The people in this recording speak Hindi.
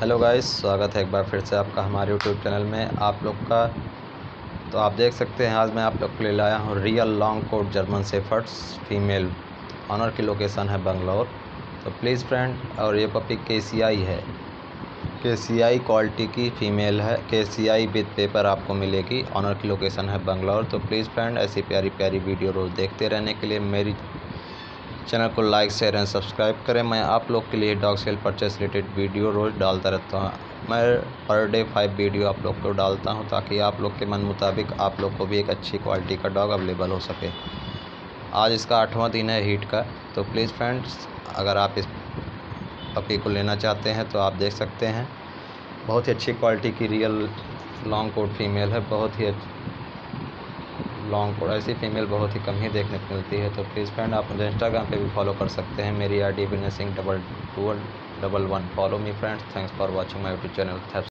हेलो गाइस, स्वागत है एक बार फिर से आपका हमारे यूट्यूब चैनल में। आप लोग का तो आप देख सकते हैं, आज मैं आप लोग के लिए लाया हूँ real long coat German shepherds female owner की लोकेशन है बंगलौर तो प्लीज़ फ्रेंड और ये पपी के सी आई है। के सी आई क्वालिटी की फ़ीमेल है। के सी आई विद पेपर आपको मिलेगी। ऑनर की लोकेशन है बंगलौर तो प्लीज़ फ्रेंड ऐसी प्यारी प्यारी वीडियो रोज़ देखते रहने के लिए मेरी चैनल को लाइक, शेयर एंड सब्सक्राइब करें। मैं आप लोग के लिए dog sale purchase related video रोज़ डालता रहता हूँ। मैं पर डे फाइव वीडियो आप लोग को डालता हूँ ताकि आप लोग के मन मुताबिक आप लोग को भी एक अच्छी क्वालिटी का डॉग अवेलेबल हो सके। आज इसका आठवां दिन है हीट का तो प्लीज़ फ्रेंड्स, अगर आप इस पपी को लेना चाहते हैं तो आप देख सकते हैं। बहुत ही अच्छी क्वालिटी की रियल लॉन्ग कोट फीमेल है, बहुत ही लॉन्ग कोड ऐसी फीमेल बहुत ही कम ही देखने को मिलती है। तो प्लीज़ फ्रेंड आप मुझे इंस्टाग्राम पे भी फॉलो कर सकते हैं। मेरी I D Vinay Singh double two double one follow me friends thanks for watching my YouTube channel